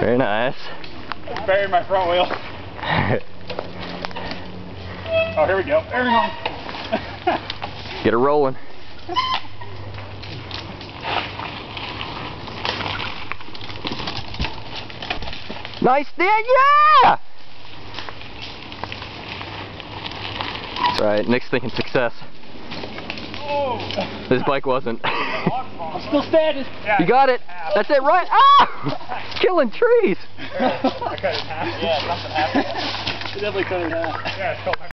Very nice. It's buried my front wheel. Oh, here we go. There we go. Get her rolling. Nice, Dan. Yeah! That's right. Nick's thinking success. Oh. This bike wasn't. I'm still standing. Yeah. you got it. That's it, right? Ah! Killing trees. I cut it in half. Yeah, something happened. It definitely cut it in half. Yeah, it's called